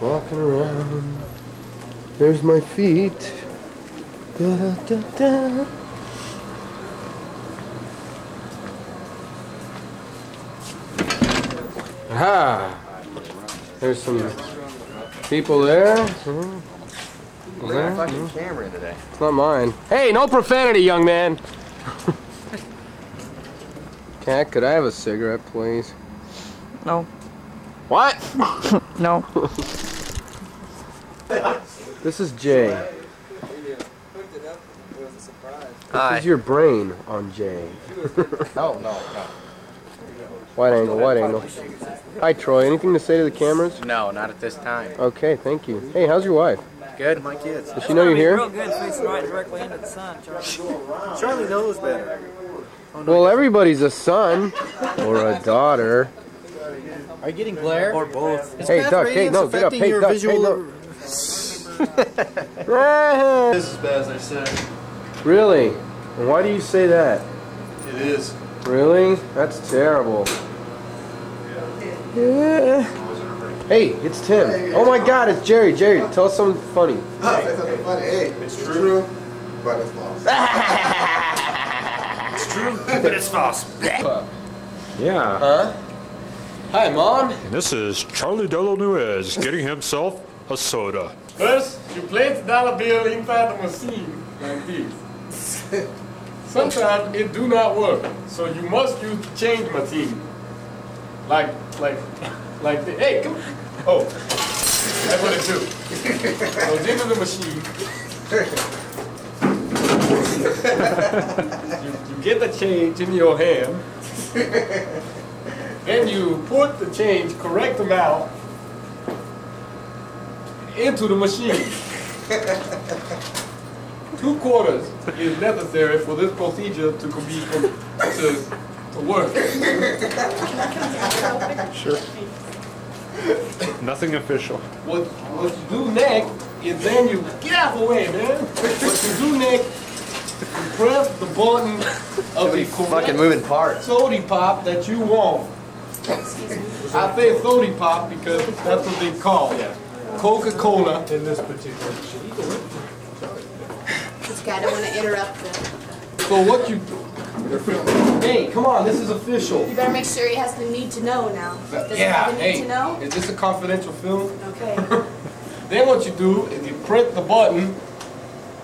walking around. There's my feet. Da, da, da, da. Aha! There's some people there. Look at that fucking mm-hmm. camera today. It's not mine. Hey, no profanity, young man. Cat, could I have a cigarette, please? No. What? No. This is Jay. Hi. This is your brain on Jay. No, no, no. Wide angle, wide angle. Hi, Troy. Anything to say to the cameras? No, not at this time. Okay, thank you. Hey, how's your wife? Good. My kids. Does she know you're here? Real good, facing right directly into the sun, Charlie. Charlie knows better. Oh, well, everybody's a son or a daughter. Are you getting glare? Or both. Hey, Duck. Hey, no, get up. Hey, Duck. Hey, no. This is bad as I said. Really? Why do you say that? It is. Really? That's terrible. Yeah. Hey, it's Tim. Oh my God, it's Jerry. Jerry, tell us something funny. Say something funny. Hey, it's false. It's true, but it's false. Yeah, Huh? Hi, Mom. and this is Charlie Delo Nuez getting himself a soda. First, you place the dollar bill inside the machine like this. Sometimes it do not work, so you must use change machine. Like, like, like the, hey, come, oh, that's what it do. Goes into the machine. you, you get the change in your hand. Then you put the change correct amount into the machine. Two quarters is necessary for this procedure to be com- to, to work. Nothing official. What what you do next is then you get out of the way, man. What you do next, you press the button of the Fucking moving part. sody pop that you want. I say sody pop because that's what they call it. Coca-Cola in this particular machine. This guy don't want to interrupt the. So what you do? Hey, come on, this is official. You better make sure he has the need to know now. Does he Yeah, have the need hey, to know? is this a confidential film? Okay. Then what you do is you press the button,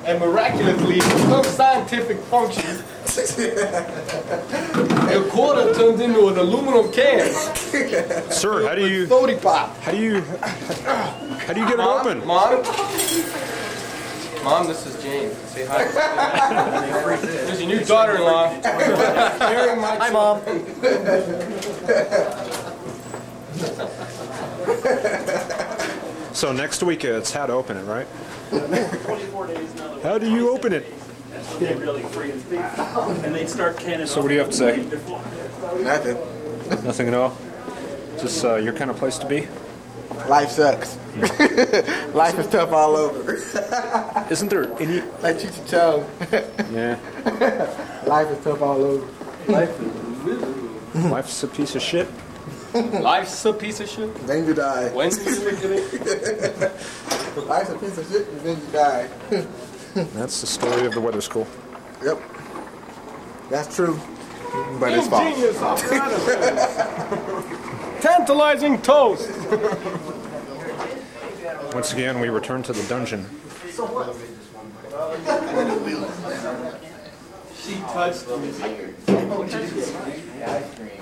and miraculously, for some scientific function, a quarter turns into an aluminum can. Sir, how do you Sody pop. how do you how do you get it open? Mom. Mom, this is Jane. Say hi. this is your new daughter-in-law. Carrying my Hi, mom. So next week uh, it's how to open it, right? Twenty-four days. How do you open it? And they'd start canning So what do you have to say? Nothing. Nothing at all. Is this uh, your kind of place to be? Life sucks. Life is tough all over. Isn't there any? like Cheech and Chong. Yeah, Life is tough all over. Life is Life's a piece of shit. Life's a piece of shit. Then you die. When do you look at it? Life's a piece of shit, and then you die. That's the story of the weather school. Yep. That's true. But it's false. Genius, I'm proud of it. Tantalizing toast. Once again, we return to the dungeon. She touched me.